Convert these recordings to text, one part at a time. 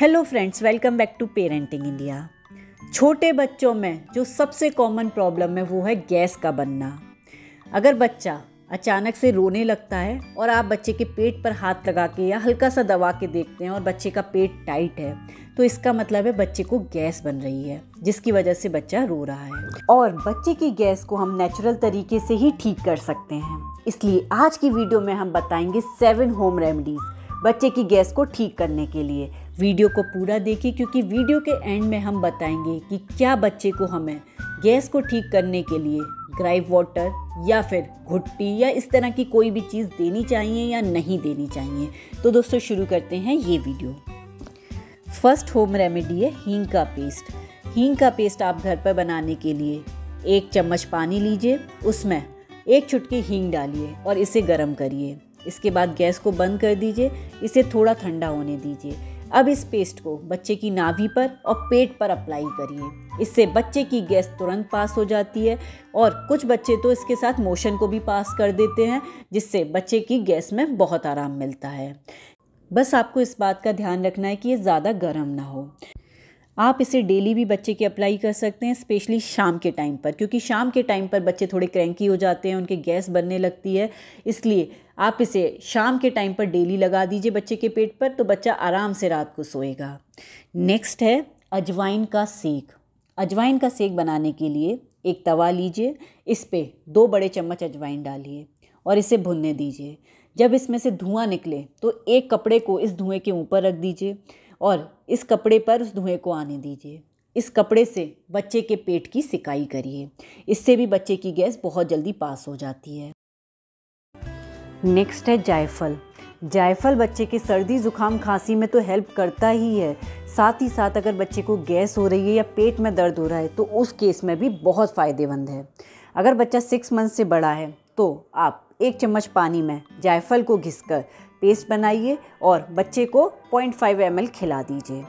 Hello friends welcome back to parenting India छोटे बच्चों में जो सबसे कॉमन प्रॉब्लम है वो है गैस का बनना। अगर बच्चा अचानक से रोने लगता है और आप बच्चे के पेट पर हाथ लगा के या हल्का सा दबा के देखते हैं और बच्चे का पेट टाइट है तो इसका मतलब है बच्चे को गैस बन रही है, जिसकी वजह से बच्चा रो रहा है। और बच्चे की गैस को हम नेचुरल तरीके से ही ठीक कर सकते हैं। इसलिए आज की वीडियो में हम बताएँगे सेवन होम रेमेडीज़ बच्चे की गैस को ठीक करने के लिए। वीडियो को पूरा देखिए, क्योंकि वीडियो के एंड में हम बताएँगे कि क्या बच्चे को हमें गैस को ठीक करने के लिए ग्राइव वाटर या फिर घुट्टी या इस तरह की कोई भी चीज़ देनी चाहिए या नहीं देनी चाहिए। तो दोस्तों, शुरू करते हैं ये वीडियो। फ़र्स्ट होम रेमेडी है हींग का पेस्ट हींग का पेस्ट आप घर पर बनाने के लिए एक चम्मच पानी लीजिए, उसमें एक चुटकी हींग डालिए और इसे गर्म करिए। इसके बाद गैस को बंद कर दीजिए, इसे थोड़ा ठंडा होने दीजिए। अब इस पेस्ट को बच्चे की नाभि पर और पेट पर अप्लाई करिए। इससे बच्चे की गैस तुरंत पास हो जाती है और कुछ बच्चे तो इसके साथ मोशन को भी पास कर देते हैं, जिससे बच्चे की गैस में बहुत आराम मिलता है। बस आपको इस बात का ध्यान रखना है कि ये ज़्यादा गर्म ना हो। आप इसे डेली भी बच्चे के अप्लाई कर सकते हैं, स्पेशली शाम के टाइम पर, क्योंकि शाम के टाइम पर बच्चे थोड़े क्रैंकी हो जाते हैं, उनके गैस बनने लगती है। इसलिए आप इसे शाम के टाइम पर डेली लगा दीजिए बच्चे के पेट पर तो बच्चा आराम से रात को सोएगा। नेक्स्ट है, अजवाइन का सेक। अजवाइन का सेक बनाने के लिए एक तवा लीजिए, इस पर दो बड़े चम्मच अजवाइन डालिए और इसे भुनने दीजिए। जब इसमें से धुआँ निकले तो एक कपड़े को इस धुएँ के ऊपर रख दीजिए और इस कपड़े पर उस धुएँ को आने दीजिए। इस कपड़े से बच्चे के पेट की सिकाई करिए। इससे भी बच्चे की गैस बहुत जल्दी पास हो जाती है। नेक्स्ट है जायफल। जायफल बच्चे के सर्दी, ज़ुकाम, खांसी में तो हेल्प करता ही है। साथ ही साथ अगर बच्चे को गैस हो रही है या पेट में दर्द हो रहा है तो उस केस में भी बहुत फ़ायदेमंद है। अगर बच्चा सिक्स मंथ से बड़ा है तो आप एक चम्मच पानी में जायफल को घिसकर पेस्ट बनाइए और बच्चे को 0.5 फाइव एम खिला दीजिए।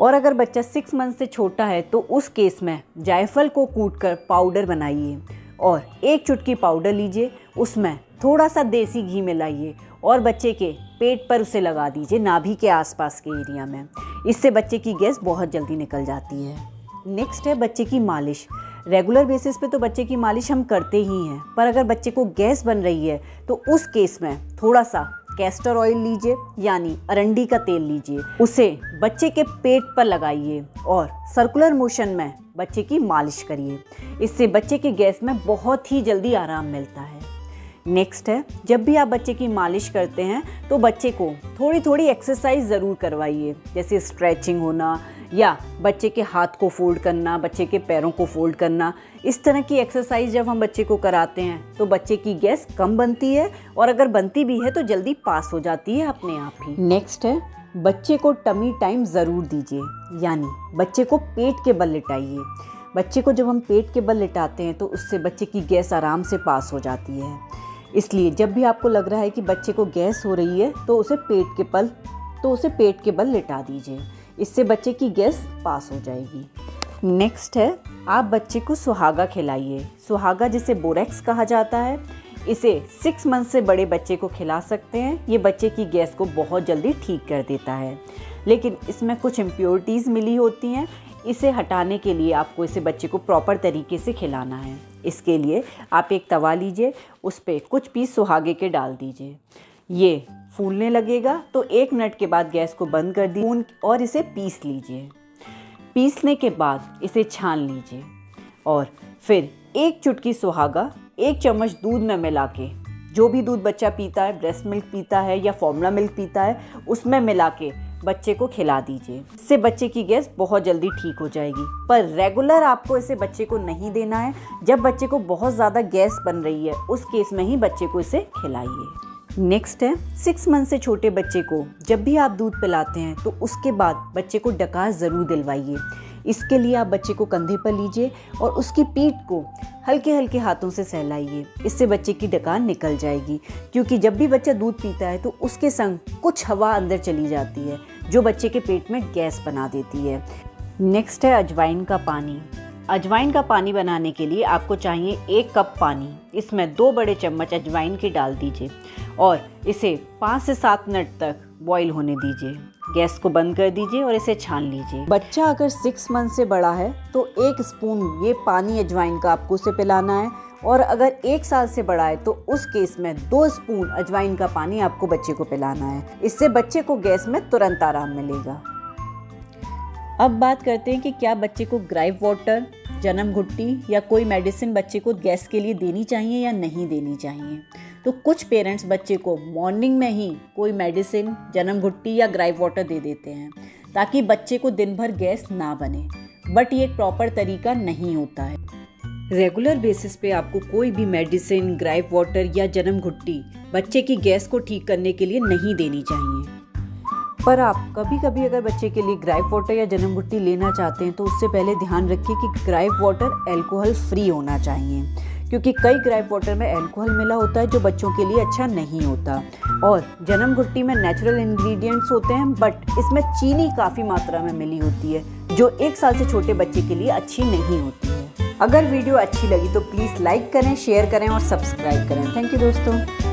और अगर बच्चा सिक्स मंथ से छोटा है तो उस केस में जायफल को कूट कर पाउडर बनाइए और एक चुटकी पाउडर लीजिए। उसमें थोड़ा सा देसी घी मिलाइए और बच्चे के पेट पर उसे लगा दीजिए नाभि के आसपास के एरिया में। इससे बच्चे की गैस बहुत जल्दी निकल जाती है। नेक्स्ट है बच्चे की मालिश। रेगुलर बेसिस पे तो बच्चे की मालिश हम करते ही हैं, पर अगर बच्चे को गैस बन रही है तो उस केस में थोड़ा सा कैस्टर ऑयल लीजिए, यानी अरंडी का तेल लीजिए। उसे बच्चे के पेट पर लगाइए और सर्कुलर मोशन में बच्चे की मालिश करिए। इससे बच्चे के गैस में बहुत ही जल्दी आराम मिलता है। नेक्स्ट है, जब भी आप बच्चे की मालिश करते हैं तो बच्चे को थोड़ी थोड़ी एक्सरसाइज ज़रूर करवाइए। जैसे स्ट्रेचिंग होना, या बच्चे के हाथ को फोल्ड करना, बच्चे के पैरों को फोल्ड करना। इस तरह की एक्सरसाइज जब हम बच्चे को कराते हैं तो बच्चे की गैस कम बनती है, और अगर बनती भी है तो जल्दी पास हो जाती है अपने आप ही। नेक्स्ट है, बच्चे को टमी टाइम ज़रूर दीजिए। यानी बच्चे को पेट के बल लिटाइए। बच्चे को जब हम पेट के बल लिटाते हैं तो उससे बच्चे की गैस आराम से पास हो जाती है। इसलिए जब भी आपको लग रहा है कि बच्चे को गैस हो रही है तो उसे पेट के बल तो उसे पेट के बल लिटा दीजिए। इससे बच्चे की गैस पास हो जाएगी। नेक्स्ट है, आप बच्चे को सुहागा खिलाइए। सुहागा जिसे बोरेक्स कहा जाता है, इसे सिक्स मंथ से बड़े बच्चे को खिला सकते हैं। ये बच्चे की गैस को बहुत जल्दी ठीक कर देता है। लेकिन इसमें कुछ इम्प्योरिटीज़ मिली होती हैं। इसे हटाने के लिए आपको इसे बच्चे को प्रॉपर तरीके से खिलाना है। इसके लिए आप एक तवा लीजिए, उस पर कुछ पीस सुहागे के डाल दीजिए। ये फूलने लगेगा तो एक मिनट के बाद गैस को बंद कर दी और इसे पीस लीजिए। पीसने के बाद इसे छान लीजिए और फिर एक चुटकी सुहागा, एक चम्मच दूध में मिला के जो भी दूध बच्चा पीता है ब्रेस्ट मिल्क पीता है या फॉर्मूला मिल्क पीता है, उसमें मिला के बच्चे को खिला दीजिए। इससे बच्चे की गैस बहुत जल्दी ठीक हो जाएगी। पर रेगुलर आपको इसे बच्चे को नहीं देना है। जब बच्चे को बहुत ज़्यादा गैस बन रही है, उस केस में ही बच्चे को इसे खिलाइए। नेक्स्ट है सिक्स मंथ से छोटे बच्चे को। जब भी आप दूध पिलाते हैं तो उसके बाद बच्चे को डकार ज़रूर दिलवाइए। इसके लिए आप बच्चे को कंधे पर लीजिए और उसकी पीठ को हल्के हल्के हाथों से सहलाइए। इससे बच्चे की डकान निकल जाएगी, क्योंकि जब भी बच्चा दूध पीता है तो उसके संग कुछ हवा अंदर चली जाती है, जो बच्चे के पेट में गैस बना देती है। नेक्स्ट है अजवाइन का पानी। अजवाइन का पानी बनाने के लिए आपको चाहिए एक कप पानी। इसमें दो बड़े चम्मच अजवाइन के डाल दीजिए और इसे पाँच से सात मिनट तक बॉईल होने दीजिए। गैस को बंद कर दीजिए और इसे छान लीजिए। बच्चा अगर सिक्स मंथ से बड़ा है तो एक स्पून ये पानी अजवाइन का आपको उसे पिलाना है। और अगर एक साल से बड़ा है तो उस केस में दो स्पून अजवाइन का पानी आपको बच्चे को पिलाना है। इससे बच्चे को गैस में तुरंत आराम मिलेगा। अब बात करते हैं कि क्या बच्चे को ग्राइव वाटर जन्म घुट्टी या कोई मेडिसिन बच्चे को गैस के लिए देनी चाहिए या नहीं देनी चाहिए। तो कुछ पेरेंट्स बच्चे को मॉर्निंग में ही कोई मेडिसिन, जन्म घुट्टी या ग्राइव वाटर दे देते हैं, ताकि बच्चे को दिन भर गैस ना बने। बट ये एक प्रॉपर तरीका नहीं होता है। रेगुलर बेसिस पे आपको कोई भी मेडिसिन ग्राइव वाटर या जन्म घुट्टी बच्चे की गैस को ठीक करने के लिए नहीं देनी चाहिए। पर आप कभी कभी अगर बच्चे के लिए ग्राइव वाटर या जन्म घुट्टी लेना चाहते हैं तो उससे पहले ध्यान रखिए कि ग्राइव वाटर एल्कोहल फ्री होना चाहिए। क्योंकि कई ग्राइप वाटर में एल्कोहल मिला होता है जो बच्चों के लिए अच्छा नहीं होता। और जन्म घुट्टी में नेचुरल इंग्रेडिएंट्स होते हैं बट इसमें चीनी काफ़ी मात्रा में मिली होती है, जो एक साल से छोटे बच्चे के लिए अच्छी नहीं होती है। अगर वीडियो अच्छी लगी तो प्लीज़ लाइक करें शेयर करें और सब्सक्राइब करें। थैंक यू दोस्तों।